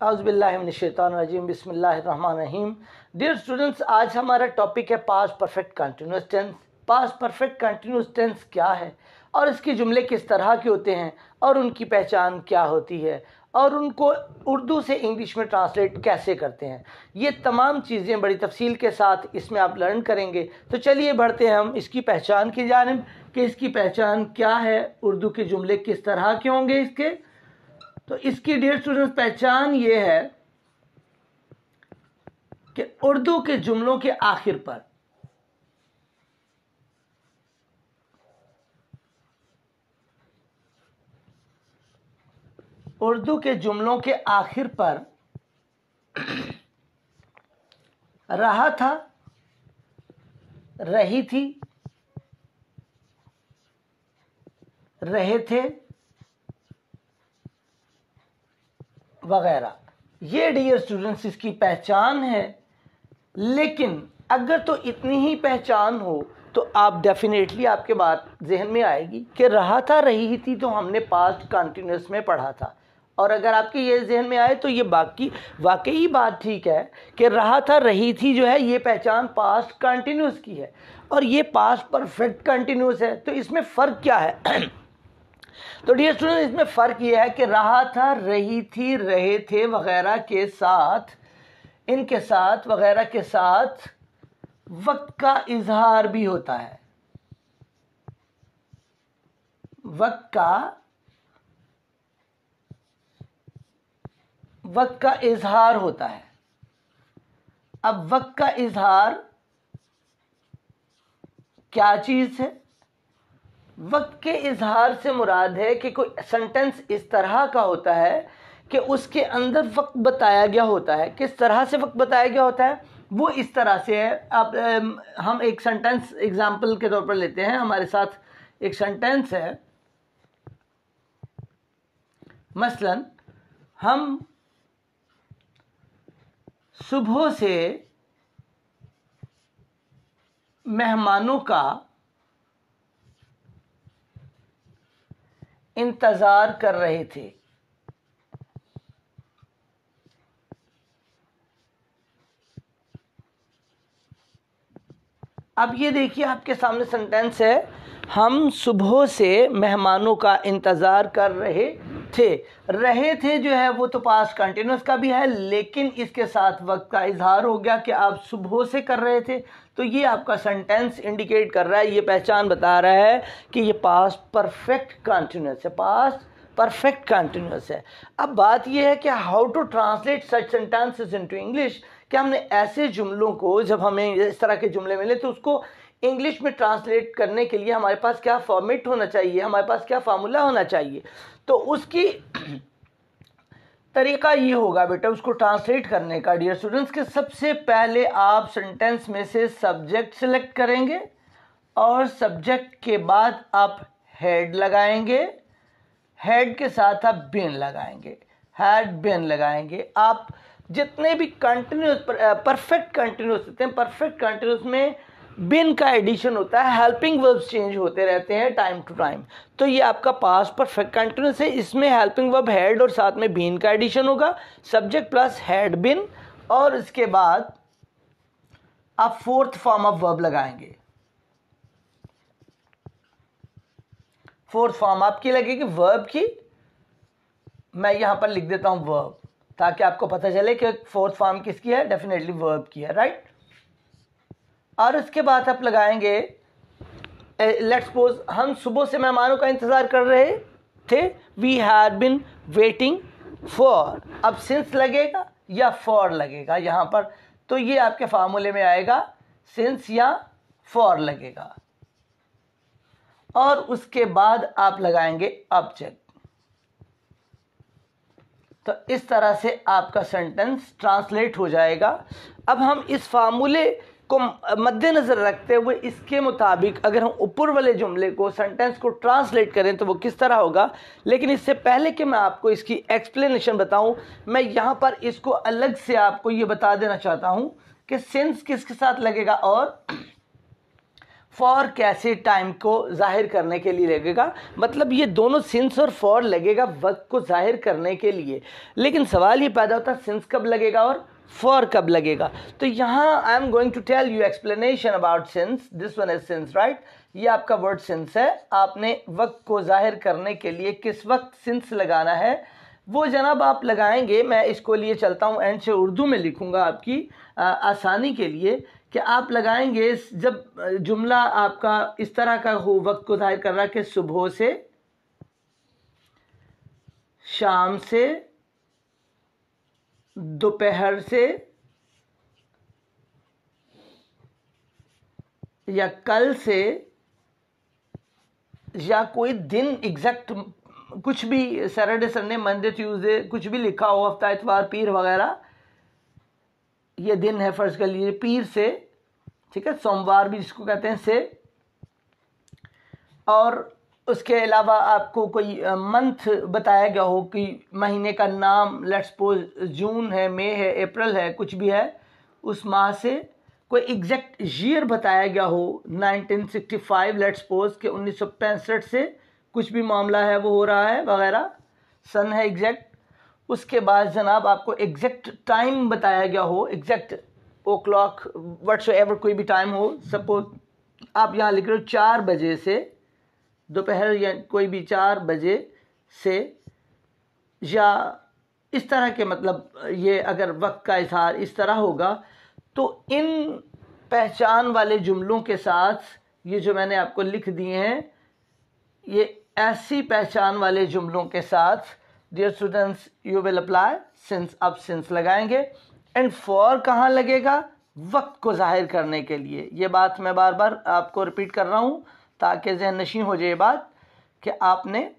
अज़बिल्लाशैतानरजीम बिसमीम dear students आज हमारा टॉपिक है past perfect continuous tense past perfect continuous tense क्या है? और इसके जुमले किस तरह के होते हैं? और उनकी पहचान क्या होती है? और उनको उर्दू से इंग्लिश में ट्रांसलेट कैसे करते हैं? ये तमाम चीज़ें बड़ी तफसील के साथ इसमें आप लर्न करेंगे। तो चलिए बढ़ते हैं हम इसकी पहचान की जानब कि इसकी पहचान क्या है? उर्दू के जुमले किस तरह के होंगे इसके? तो इसकी डियर स्टूडेंट्स पहचान ये है कि उर्दू के जुमलों के आखिर पर उर्दू के जुमलों के आखिर पर रहा था, रही थी, रहे थे वगैरह। ये डियर स्टूडेंट्स इसकी पहचान है। लेकिन अगर तो इतनी ही पहचान हो तो आप डेफिनेटली आपके बात जहन में आएगी कि रहा था, रही थी तो हमने पास्ट कंटिन्यूस में पढ़ा था। और अगर आपके ये जहन में आए तो ये बाकी, वाकई बात ठीक है कि रहा था, रही थी जो है, ये पहचान पास्ट कंटिन्यूस की है। और ये पास्ट परफेक्ट कंटिन्यूस है तो इसमें फ़र्क क्या है? तो डियर स्टूडेंट इसमें फ़र्क यह है कि रहा था, रही थी, रहे थे वगैरह के साथ, इनके साथ, वगैरह के साथ वक्त का इजहार भी होता है। वक्त का वक्त का इजहार होता है। अब वक्त का इजहार क्या चीज़ है? वक्त के इजहार से मुराद है कि कोई सेंटेंस इस तरह का होता है कि उसके अंदर वक्त बताया गया होता है। किस तरह से वक्त बताया गया होता है? वो इस तरह से है। अब हम एक सेंटेंस एग्ज़ाम्पल के तौर पर लेते हैं। हमारे साथ एक सेंटेंस है। मसलन, हम सुबह से मेहमानों का इंतज़ार कर रहे थे। अब ये देखिए आपके सामने सेंटेंस है, हम सुबह से मेहमानों का इंतज़ार कर रहे थे। रहे थे जो है वो तो पास कंटिन्यूस का भी है, लेकिन इसके साथ वक्त का इजहार हो गया कि आप सुबह से कर रहे थे। तो ये आपका सेंटेंस इंडिकेट कर रहा है, ये पहचान बता रहा है कि ये पास परफेक्ट कंटिन्यूस है, पास परफेक्ट कंटिन्यूस है। अब बात यह है कि how to translate such sentences into English कि हमने ऐसे जुमलों को, जब हमें इस तरह के जुमले मिले तो उसको इंग्लिश में ट्रांसलेट करने के लिए हमारे पास क्या फॉर्मेट होना चाहिए, हमारे पास क्या फार्मूला होना चाहिए? तो उसकी तरीका ये होगा बेटा, उसको ट्रांसलेट करने का। डियर स्टूडेंट्स के सबसे पहले आप सेंटेंस में से सब्जेक्ट सेलेक्ट करेंगे और सब्जेक्ट के बाद आप हेड लगाएँगे। हेड के साथ आप बेन लगाएँगे। हेड बेन लगाएँगे। आप जितने भी कंटिन्यूस परफेक्ट कंटिन्यूस होते हैं परफेक्ट कंटिन्यूस में बिन का एडिशन होता है हेल्पिंग वर्ब्स चेंज होते रहते हैं टाइम टू टाइम तो ये आपका पास परफेक्ट कंटिन्यूस है, इसमें हेल्पिंग वर्ब हेड और साथ में बीन का एडिशन होगा सब्जेक्ट प्लस हेड बिन और इसके बाद आप फोर्थ फॉर्म ऑफ़ वर्ब लगाएँगे। फोर्थ फॉर्म आपकी लगेगी वर्ब की। मैं यहाँ पर लिख देता हूँ वर्ब ताकि आपको पता चले कि फोर्थ फॉर्म किसकी है? डेफिनेटली वर्ब की है राइट और उसके बाद आप लगाएँगे लेट सपोज़ हम सुबह से मेहमानों का इंतज़ार कर रहे थे we had been waiting for अब सिंस लगेगा या फॉर लगेगा यहाँ पर तो ये आपके फार्मूले में आएगा सिंस या फॉर लगेगा। और उसके बाद आप लगाएँगे ऑब्जेक्ट तो इस तरह से आपका सेंटेंस ट्रांसलेट हो जाएगा। अब हम इस फार्मूले को मद्देनज़र रखते हुए इसके मुताबिक अगर हम ऊपर वाले जुमले को सेंटेंस को ट्रांसलेट करें तो वो किस तरह होगा? लेकिन इससे पहले कि मैं आपको इसकी एक्सप्लेनेशन बताऊँ, मैं यहाँ पर इसको अलग से आपको ये बता देना चाहता हूँ कि सेंस किसके साथ लगेगा और फॉर कैसे टाइम को ज़ाहिर करने के लिए लगेगा? मतलब ये दोनों सिंस और फॉर लगेगा वक्त को ज़ाहिर करने के लिए। लेकिन सवाल ये पैदा होता है सिंस कब लगेगा और फॉर कब लगेगा? तो यहाँ I am going to tell you explanation about since this one is since right ये आपका वर्ड सेंस है। आपने वक्त को ज़ाहिर करने के लिए किस वक्त सेंस लगाना है वो जनाब आप लगाएँगे। मैं इसको लिए चलता हूँ एंड से उर्दू में लिखूँगा आपकी आ, आसानी के लिए कि आप लगाएँगे जब जुमला आपका इस तरह का हो वक्त को ज़ाहिर कर रहा है कि सुबह से शाम से दोपहर से या कल से या कोई दिन एग्जैक्ट कुछ भी सैटरडे संडे मंडे ट्यूसडे कुछ भी लिखा हो, हफ़्ता, इतवार, पीर वगैरह, ये दिन है फ़र्ज़ कर लीजिए, पीर से, ठीक है, सोमवार भी जिसको कहते हैं से, और उसके अलावा आपको कोई मंथ बताया गया हो कि महीने का नाम लेट्स सपोज़ जून है, मई है, अप्रैल है, कुछ भी है, उस माह से कोई एग्जैक्ट ईयर बताया गया हो 1965 लेट्स सपोज़ के उन्नीस सौ पैंसठ से कुछ भी मामला है, वो हो रहा है, वगैरह सन है एग्जैक्ट उसके बाद जनाब आपको एग्जैक्ट टाइम बताया गया हो exact o'clock whatsoever कोई भी टाइम हो सपोज़ आप यहाँ लिख रहे हो चार बजे से दोपहर या कोई भी चार बजे से, या इस तरह के मतलब ये अगर वक्त का इजहार इस तरह होगा तो इन पहचान वाले जुमलों के साथ, ये जो मैंने आपको लिख दिए हैं, ये ऐसी पहचान वाले जुमलों के साथ dear students you will apply since अब सिंस लगाएँगे एंड फॉर कहाँ लगेगा? वक्त को ज़ाहिर करने के लिए। ये बात मैं बार बार आपको रिपीट कर रहा हूँ। ताकि जहन नशी हो जाए बात कि आपने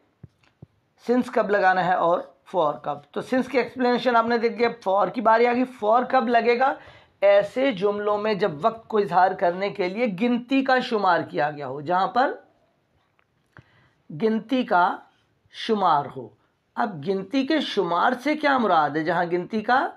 सिंस कब लगाना है और फॉर कब। तो सिंस की एक्सप्लेनेशन आपने देख दिया फॉर की बारी आ गई। फॉर कब लगेगा? ऐसे जुमलों में जब वक्त को इजहार करने के लिए गिनती का शुमार किया गया हो, जहाँ पर गिनती का शुमार हो। अब गिनती के शुमार से क्या मुराद है? जहाँ गिनती का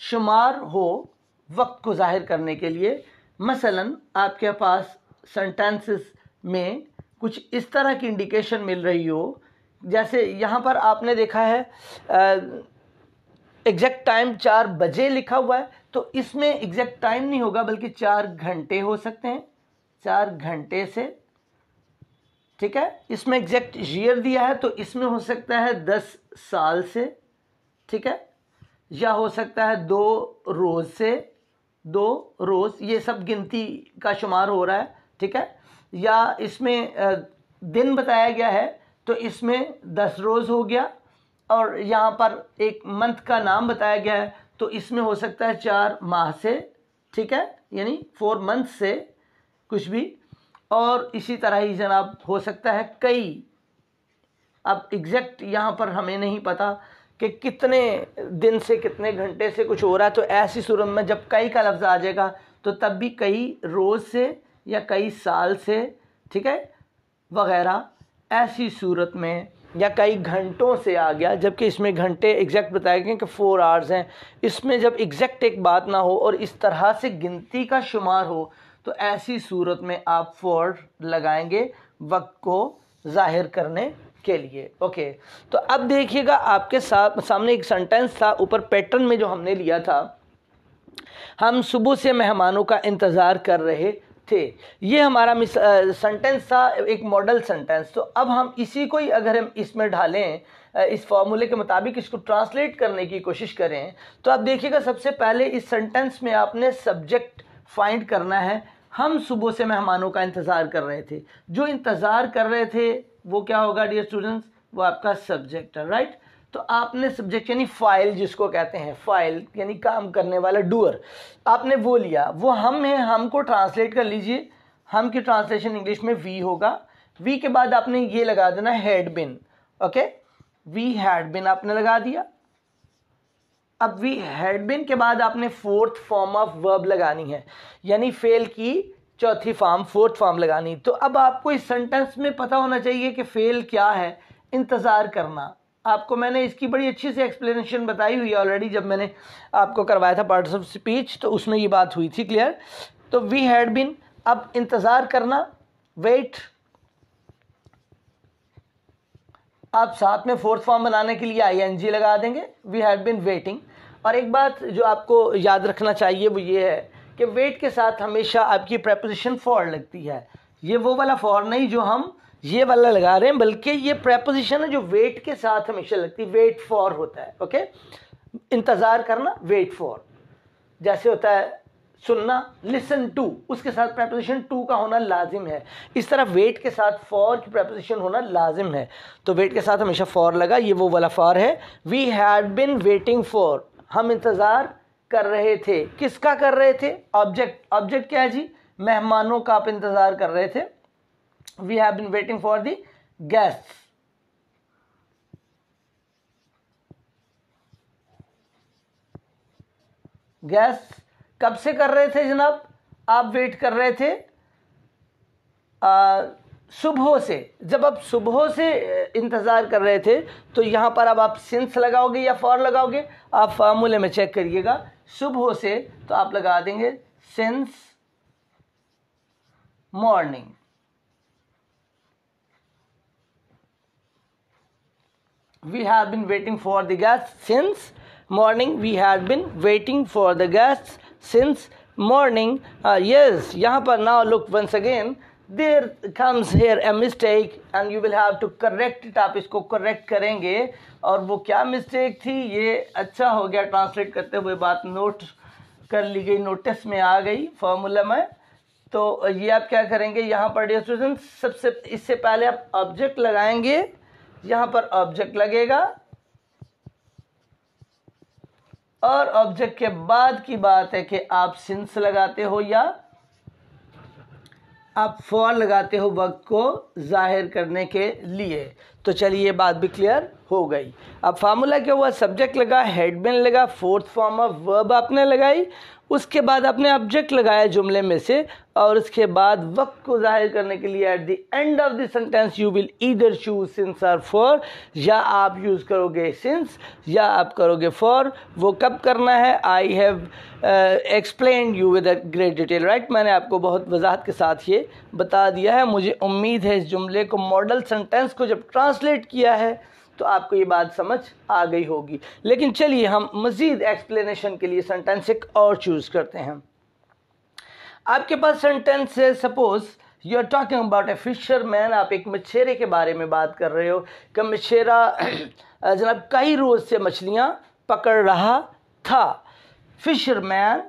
शुमार हो वक्त को ज़ाहिर करने के लिए, मसलन आपके पास सेंटेंसेस में कुछ इस तरह की इंडिकेशन मिल रही हो। जैसे यहाँ पर आपने देखा है एग्जैक्ट टाइम चार बजे लिखा हुआ है तो इसमें एग्जैक्ट टाइम नहीं होगा, बल्कि चार घंटे हो सकते हैं। चार घंटे से, ठीक है? इसमें एग्जैक्ट ईयर दिया है तो इसमें हो सकता है दस साल से, ठीक है? या हो सकता है दो रोज़ से, दो रोज़, ये सब गिनती का शुमार हो रहा है, ठीक है? या इसमें दिन बताया गया है तो इसमें दस रोज़ हो गया, और यहाँ पर एक मंथ का नाम बताया गया है तो इसमें हो सकता है चार माह से, ठीक है? यानी फोर मंथ से कुछ भी। और इसी तरह ही जनाब, हो सकता है कई। अब एग्जैक्ट यहाँ पर हमें नहीं पता कि कितने दिन से कितने घंटे से कुछ हो रहा है तो ऐसी सूरत में जब कई का लफ्ज़ आ जाएगा तो तब भी कई रोज़ से या कई साल से, ठीक है, वगैरह, ऐसी सूरत में या कई घंटों से आ गया, जबकि इसमें घंटे एग्जैक्ट बताए गए कि फ़ोर आवर्स हैं। इसमें जब एग्जैक्ट एक बात ना हो और इस तरह से गिनती का शुमार हो तो ऐसी सूरत में आप फोर लगाएँगे वक्त को ज़ाहिर करने के लिए। ओके तो अब देखिएगा आपके साथ सामने एक सेंटेंस था, ऊपर पैटर्न में जो हमने लिया था। हम सुबह से मेहमानों का इंतज़ार कर रहे थे। ये हमारा मिस सेंटेंस था, एक मॉडल सेंटेंस तो अब हम इसी को ही अगर हम इसमें ढालें इस फॉर्मूले के मुताबिक इसको ट्रांसलेट करने की कोशिश करें तो आप देखिएगा सबसे पहले इस सेंटेंस में आपने सब्जेक्ट फाइंड करना है। हम सुबह से मेहमानों का इंतज़ार कर रहे थे। जो इंतज़ार कर रहे थे, वो क्या होगा डियर स्टूडेंट्स वो आपका सब्जेक्ट है राइट तो आपने सब्जेक्ट यानी फ़ाइल जिसको कहते हैं फ़ाइल यानी काम करने वाला डूअर आपने वो लिया। वो हम है, हमको ट्रांसलेट कर लीजिए। हम की ट्रांसलेशन इंग्लिश में वी होगा। वी के बाद आपने ये लगा देना had been okay we had been आपने लगा दिया। अब वी हैड बिन के बाद आपने फोर्थ फॉर्म ऑफ़ वर्ब लगानी है। यानी फेल की चौथी फॉर्म फोर्थ फॉर्म लगानी। तो अब आपको इस सेंटेंस में पता होना चाहिए कि फेल क्या है। इंतज़ार करना। आपको मैंने इसकी बड़ी अच्छी सी एक्सप्लेनेशन बताई हुई है ऑलरेडी जब मैंने आपको करवाया था पार्ट्स ऑफ़ स्पीच तो उसमें ये बात हुई थी क्लियर तो वी हैड बिन अब इंतज़ार करना वेट आप साथ में फोर्थ फॉर्म बनाने के लिए आईएनजी लगा देंगे वी हैड बिन वेटिंग और एक बात जो आपको याद रखना चाहिए वो ये है कि वेट के साथ हमेशा आपकी प्रेपोजिशन फॉर लगती है। ये वो वाला फॉर नहीं जो हम ये वाला लगा रहे हैं, बल्कि ये प्रेपोजिशन है जो वेट के साथ हमेशा लगती है। वेट फॉर होता है ओके इंतज़ार करना वेट फॉर जैसे होता है, सुनना लिसन टू उसके साथ प्रेपोजिशन टू का होना लाजिम है। इस तरह वेट के साथ फॉर की प्रेपोजिशन होना लाजिम है। तो वेट के साथ हमेशा फॉर लगा, ये वो वाला फॉर है। We had been waiting for हम इंतज़ार कर रहे थे। किसका कर रहे थे? ऑब्जेक्ट ऑब्जेक्ट क्या है जी? मेहमानों का आप इंतज़ार कर रहे थे। We have been waiting for the guest guess कब से कर रहे थे जनाब? आप वेट कर रहे थे सुबह से। जब आप सुबह से इंतज़ार कर रहे थे तो यहाँ पर अब आप सिंस लगाओगे या फॉर लगाओगे? आप फार्मूले में चेक करिएगा। सुबह से तो आप लगा देंगे since morning we have been waiting for the guests since morning we had been waiting for the guests since morning uh, yes यहाँ पर now look once again there comes here a mistake and you will have to correct it आप इसको correct करेंगे और वो क्या mistake थी ये अच्छा हो गया translate करते हुए बात note कर ली गई notice में आ गई formula में तो ये आप क्या करेंगे यहाँ पर डियर स्टूडेंट सबसे इससे पहले आप ऑब्जेक्ट लगाएँगे यहाँ पर ऑब्जेक्ट लगेगा। और ऑब्जेक्ट के बाद की बात है कि आप सिंस लगाते हो या आप फॉर लगाते हो वक्त को ज़ाहिर करने के लिए। तो चलिए बात भी क्लियर हो गई। अब फार्मूला क्या हुआ? सब्जेक्ट लगा हेडबिन लगा फोर्थ फॉर्म ऑफ़ वर्ब आपने लगाई। उसके बाद आपने ऑब्जेक्ट लगाया जुमले में से, और उसके बाद वक्त को ज़ाहिर करने के लिए at the end of the sentence you will either choose since are for या आप यूज़ करोगे सिंस या आप करोगे फॉर वो कब करना है? I have explain you with great detail right मैंने आपको बहुत वजाहत के साथ ये बता दिया है। मुझे उम्मीद है इस जुमले को मॉडल सेंटेंस को जब ट्रांसलेट किया है तो आपको ये बात समझ आ गई होगी। लेकिन चलिए हम मज़ीद एक्सप्लेनेशन के लिए सेंटेंस एक और चूज़ करते हैं। आपके पास सेंटेंस है suppose you are talking about a fisherman आप एक मछेरे के बारे में बात कर रहे हो कि मछेरा, जनाब, कई रोज़ से मछलियाँ पकड़ रहा था। फिशर मैन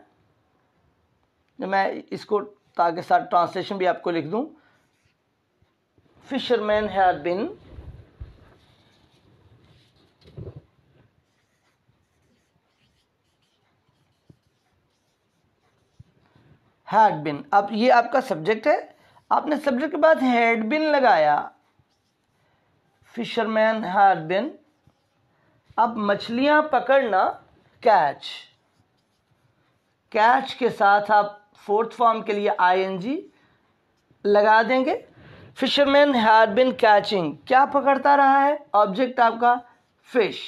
मैं इसको ताकि साथ ट्रांसलेशन भी आपको लिख दूँ। Fisherman had been had been अब ये आपका सब्जेक्ट है। आपने सब्जेक्ट के बाद हैड बिन लगाया। फिशरमैन हैड बिन अब मछलियाँ पकड़ना कैच कैच के साथ आप फोर्थ फॉर्म के लिए आईएनजी लगा देंगे। फिशरमैन हैड बिन कैचिंग क्या पकड़ता रहा है? ऑब्जेक्ट आपका fish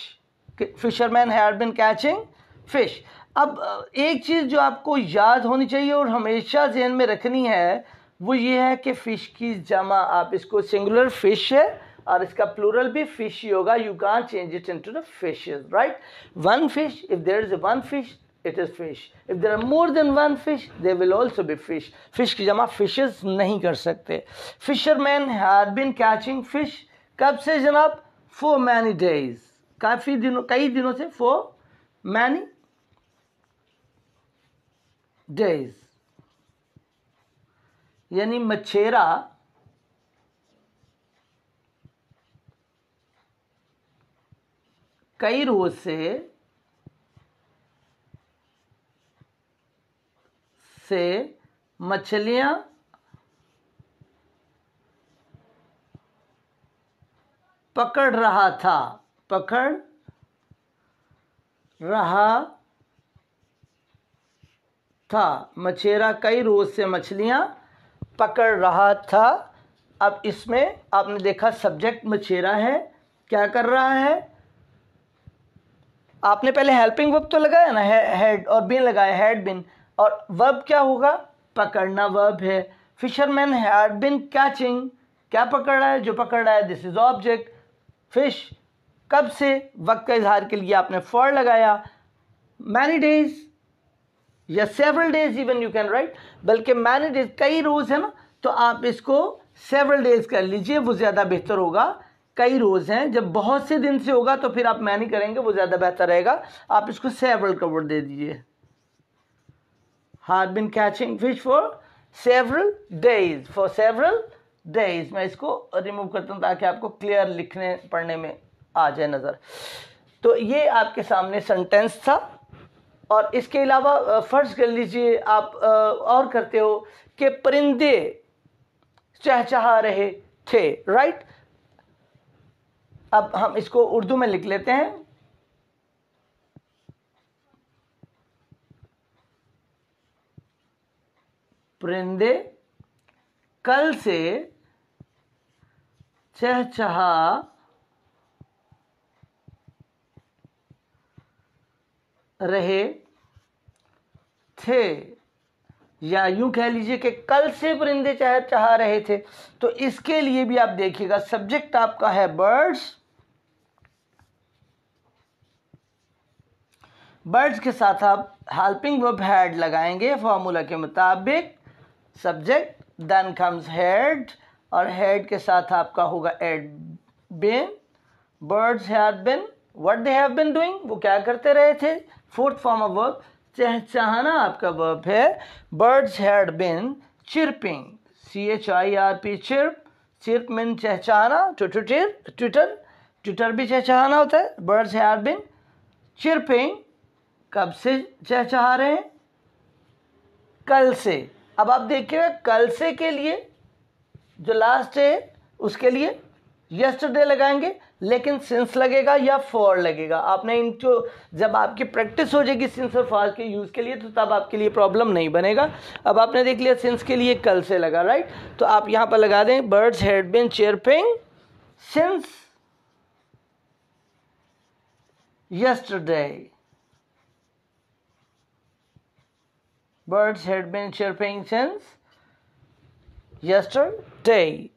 fisherman had been catching fish अब एक चीज़ जो आपको याद होनी चाहिए और हमेशा जहन में रखनी है, वो ये है कि फ़िश की जमा, आप इसको सिंगुलर फ़िश है और इसका प्लूरल भी फ़िश ही होगा। You can change it into the fishes right one fish if there is one fish it is fish if there are more than one fish they will also be fish fish की जमा fishes नहीं कर सकते। Fisherman had been catching fish कब से जनाब? Four many days काफ़ी दिनों, कई दिनों से फोर मैनी डेज़ यानी मछेरा कई रोज से से मछलियाँ पकड़ रहा था पकड़ रहा था। मछेरा कई रोज से मछलियाँ पकड़ रहा था। अब इसमें आपने देखा सब्जेक्ट मछेरा है, क्या कर रहा है? आपने पहले हेल्पिंग वर्ब तो लगाया ना हेड और बिन लगाया हेड बिन और वर्ब क्या होगा? पकड़ना वर्ब है। फिशरमैन हैड बिन कैचिंग क्या पकड़ रहा है? जो पकड़ रहा है दिस इज़ ऑब्जेक्ट फ़िश कब से, वक्त का इजहार के लिए आपने फॉर लगाया। मैनी डेज़ या several days even you can write बल्कि मैनी डेज़ कई रोज है ना तो आप इसको सेवरल डेज़ कर लीजिए, वो ज़्यादा बेहतर होगा। कई रोज़ हैं, जब बहुत से दिन से होगा तो फिर आप मैनी करेंगे, वो ज़्यादा बेहतर रहेगा। आप इसको सेवरल कवर दे दीजिए। Had been catching fish for several days for several days मैं इसको रिमूव करता हूँ ताकि आपको क्लियर लिखने, पढ़ने में आ जाए नज़र। तो ये आपके सामने सेंटेंस था। और इसके अलावा फ़र्ज़ कर लीजिए आप और करते हो कि परिंदे चहचहा रहे थे राइट अब हम इसको उर्दू में लिख लेते हैं। परिंदे कल से चहचहा रहे थे या यूँ कह लीजिए कि कल से परिंदे चाह चाह रहे थे। तो इसके लिए भी आप देखिएगा सब्जेक्ट आपका है बर्ड्स बर्ड्स के साथ आप हेल्पिंग वर्ब हैड लगाएँगे फॉर्मूला के मुताबिक। सब्जेक्ट देन कम्स हेड और हेड के साथ आपका होगा had been birds have been what they have been doing वो क्या करते रहे थे? फोर्थ फॉर्म ऑफ़ वर्ब चहचहाना आपका वर्ब है। Birds had been chirping C H I R P chirp chirp mean चहचहाना twitter twitter twitter भी चहचहाना होता है। बर्ड्स हैड बिन चिरपिंग कब से चहचहा रहे हैं? कल से। अब आप देखिएगा, कल से के लिए जो लास्ट है, उसके लिए यस्टरडे लगाएँगे। लेकिन सिंस लगेगा या फॉर लगेगा? आपने इनको जब आपकी प्रैक्टिस हो जाएगी सिंस और फॉर के यूज़ के लिए तो तब आपके लिए प्रॉब्लम नहीं बनेगा। अब आपने देख लिया सिंस के लिए कल से लगा राइट तो आप यहाँ पर लगा दें birds had been chirping since yesterday birds had been chirping since yesterday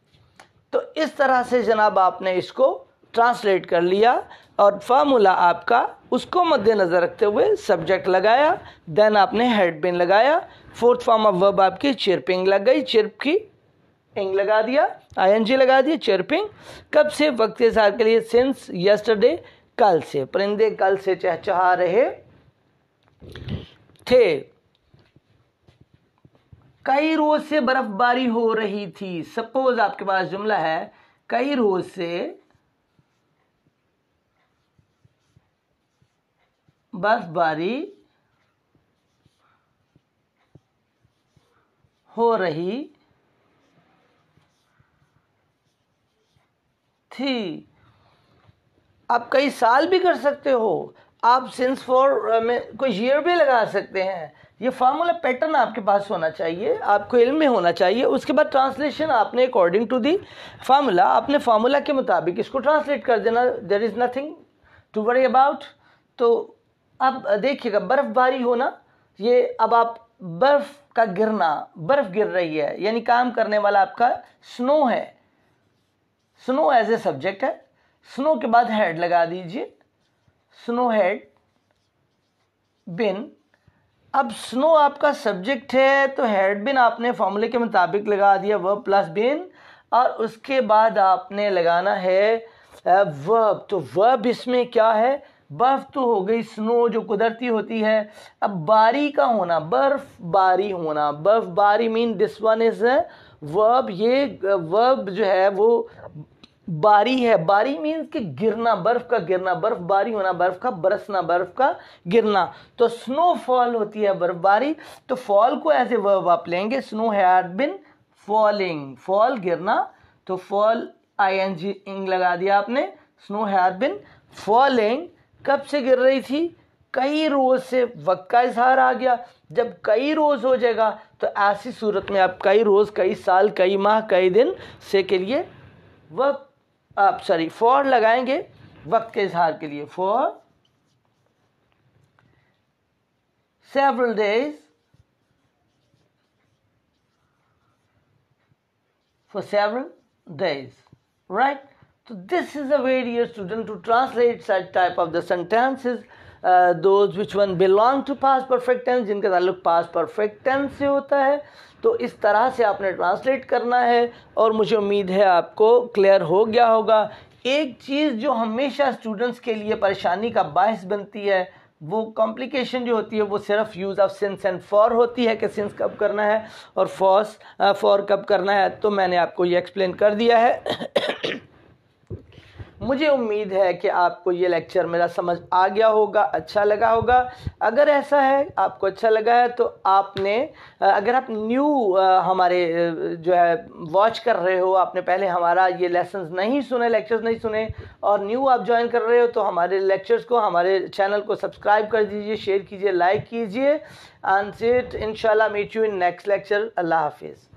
तो इस तरह से जनाब आपने इसको ट्रांसलेट कर लिया और फार्मूला आपका उसको मद्देनज़र रखते हुए सब्जेक्ट लगाया देन आपने हेड लगाया फोर्थ फॉर्म ऑफ़ वर्ब आपकी चिरपिंग लग गई चिरप की इंग लगा दिया आईएनजी लगा दिया चिरपिंग कब से? वक्त इजहार के लिए सिंस यस्टरडे कल से। परिंदे कल से चहचहा रहे थे। कई रोज से बर्फबारी हो रही थी। सपोज़ आपके पास जुमला है, कई रोज से बर्फबारी हो रही थी। आप कई साल भी कर सकते हो। आप सिंस फॉर में कोई ईयर भी लगा सकते हैं। ये फार्मूला पैटर्न आपके पास होना चाहिए, आपको इल्म में होना चाहिए। उसके बाद ट्रांसलेशन आपने अकॉर्डिंग टू दी फार्मूला आपने फार्मूला के मुताबिक इसको ट्रांसलेट कर देना। There is nothing to worry about तो अब देखिएगा, बर्फ़बारी होना, ये अब आप बर्फ़ का गिरना, बर्फ़ गिर रही है, यानी काम करने वाला आपका स्नो है। स्नो एज ए सब्जेक्ट है। स्नो के बाद हेड लगा दीजिए। स्नो हेड बिन अब स्नो आपका सब्जेक्ट है तो हेड बिन आपने फॉर्मूले के मुताबिक लगा दिया वर्ब प्लस बिन और उसके बाद आपने लगाना है वर्ब तो वर्ब इसमें क्या है? बर्फ़ तो हो गई स्नो जो कुदरती होती है। अब बारी का होना, बर्फ़ बारी होना, बर्फ़ बारी mean this one is verb ये वर्ब जो है वो बारी है। बारी मीन्स कि गिरना, बर्फ़ का गिरना, बर्फ़ बारी होना, बर्फ़ का बरसना, बर्फ़ का गिरना। तो स्नो फॉल होती है बर्फबारी तो फॉल को ऐसे वर्ब आप लेंगे। Snow had been falling fall गिरना तो फॉल आई एन जी इंग लगा दिया आपने। स्नो हैड बिन फॉलिंग कब से गिर रही थी? कई रोज़ से वक्त का इजहार आ गया। जब कई रोज़ हो जाएगा तो ऐसी सूरत में आप कई रोज़, कई साल, कई माह, कई दिन से के लिए वक्त, आप सॉरी फॉर लगाएँगे वक्त के इजहार के लिए। For several days for several days, right? So this is a way dear student to translate such type of the sentences uh, those which one belong to past perfect tense जिनका ताल्लुक past perfect tense से होता है। तो इस तरह से आपने ट्रांसलेट करना है और मुझे उम्मीद है आपको क्लियर हो गया होगा। एक चीज़ जो हमेशा स्टूडेंट्स के लिए परेशानी का बायस बनती है वो कॉम्प्लिकेशन जो होती है वो सिर्फ़ use of since and for होती है कि सिंस कब करना है और फॉस फॉर कब करना है तो मैंने आपको ये एक्सप्लेन कर दिया है। मुझे उम्मीद है कि आपको ये लेक्चर मेरा समझ आ गया होगा अच्छा लगा होगा। अगर ऐसा है, आपको अच्छा लगा है तो आपने अगर आप न्यू हमारे जो है वॉच कर रहे हो, आपने पहले हमारा ये लेसन नहीं सुने लेक्चर्स नहीं सुने, और न्यू आप ज्वाइन कर रहे हो तो हमारे लेक्चर्स को, हमारे चैनल को सब्सक्राइब कर दीजिए शेयर कीजिए लाइक कीजिए एंड सिट इनशाला meet you in next lecture अल्लाह हाफिज़।